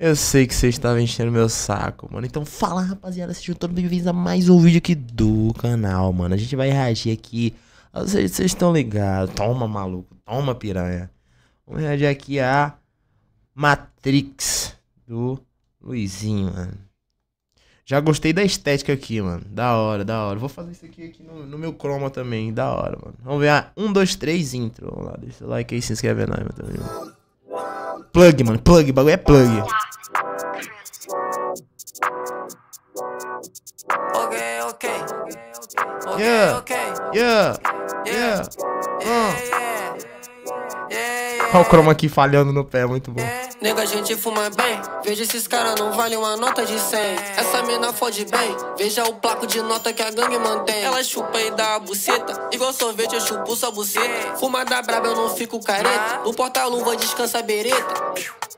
Eu sei que vocês estavam enchendo meu saco, mano. Então fala, rapaziada. Sejam todos bem-vindos a mais um vídeo aqui do canal, mano. A gente vai reagir aqui. Vocês estão ligados. Toma, maluco. Toma, piranha. Vamos reagir aqui a Matrix do Luizinho, mano. Já gostei da estética aqui, mano. Da hora, da hora. Vou fazer isso aqui, aqui no, no meu chroma também. Da hora, mano. Vamos ver a 1, 2, 3 intro. Vamos lá, deixa o like aí, se inscreve na mano. Plug, mano. Plug. Bagulho é plug. Okay, okay. Okay, Yeah. Yeah. Yeah. Yeah, Uh. Olha o chroma aqui falhando no pé, muito bom. Nega, a gente fuma bem. Veja esses caras não valem uma nota de 100. Essa mina fode bem. Veja o placo de nota que a gangue mantém. Ela chupa e dá a buceta. Igual sorvete, eu chupo sua buceta. Fumada braba, eu não fico careta. No porta-luva descansa a bereta.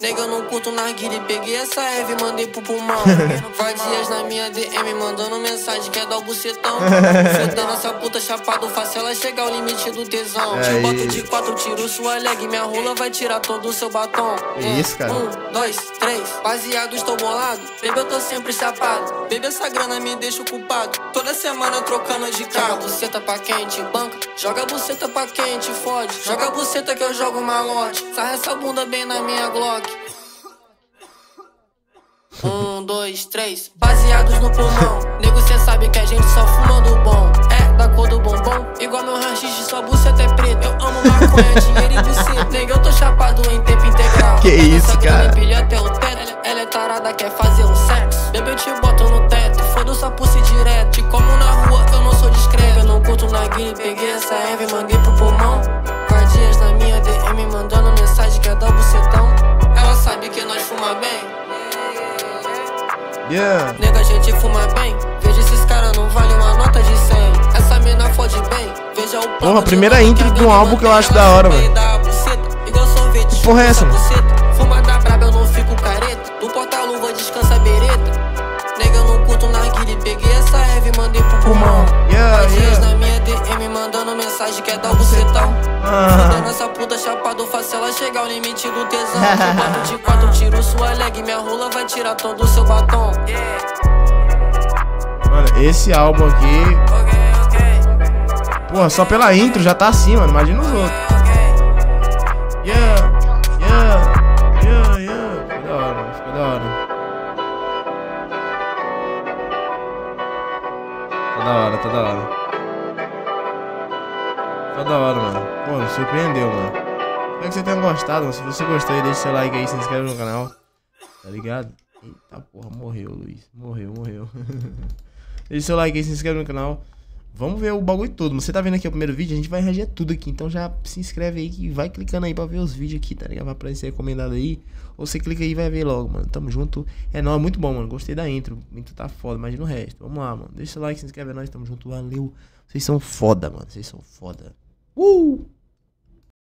Nega, eu não curto narguilha. Peguei essa Eve e mandei pro pulmão. Vadias na minha DM mandando mensagem que é dar o bucetão. Fudendo essa puta chapado, faço ela chegar ao limite do tesão. É Te boto isso. de quatro, tiro sua leg. Minha rola vai tirar todo o seu batom. Que isso, cara? Um, dois, três. Baseado, estou bolado. Bebê, eu tô sempre chapado. Bebê, essa grana me deixa ocupado. Toda semana trocando de carro. Joga buceta pra quente, banca. Joga buceta pra quente, fode. Joga buceta que eu jogo malote. Sarra essa bunda bem na minha Glock. Um, dois, três. Baseados no pulmão. Nego, cê sabe que a gente só fuma do bom. É da cor do bombom. Igual meu rachixe, sua buceta é preta. Eu amo maconha, dinheiro e buceta. Nego, eu tô chapado em tempo integral. Que isso, cara? até ela é tarada, quer fazer Yeah. Nega, a gente fuma bem. Veja esses caras não valem uma nota de 100. Essa mina fode bem. Veja o Porra, a primeira intro de um álbum que eu acho da hora, mano. sorvete, Que porra é essa, buceta. Fumada braba, eu não fico careta. No porta-luva descansa a bereta. Nega, eu não curto narguilha. Peguei essa Eve e mandei pro pulmão. Yeah, yeah. na minha DM mandando mensagem que é dar o bucetão. Ah. Essa puta chapado, faço ela chegar ao limite do tesão. Te boto de quatro, tiro sua leg. Minha rola vai tirar todo o seu batom. Mano, esse álbum aqui. Porra, só pela intro já tá assim, mano. Imagina os outros. Yeah. Yeah. Yeah, yeah. Ficou da hora, mano. Ficou da hora. Tá da hora, tá da hora. Tá da hora, mano. Pô, surpreendeu, mano. Espero que você tenha gostado, mano. Se você gostou aí, deixa seu like aí, se inscreve no canal. Tá ligado? Eita porra, morreu, Luiz. Morreu, morreu. deixa seu like aí, se inscreve no canal. Vamos ver o bagulho todo. Você tá vendo aqui o primeiro vídeo, a gente vai reagir tudo aqui. Então já se inscreve aí que vai clicando aí pra ver os vídeos aqui, tá ligado? Vai aparecer recomendado aí. Ou você clica aí e vai ver logo, mano. Tamo junto. É nóis, muito bom, mano. Gostei da intro. A intro tá foda, imagina o resto. Vamos lá, mano. Deixa o like, se inscreve, é nóis. Tamo junto. Valeu. Vocês são foda, mano. Vocês são foda. Uh!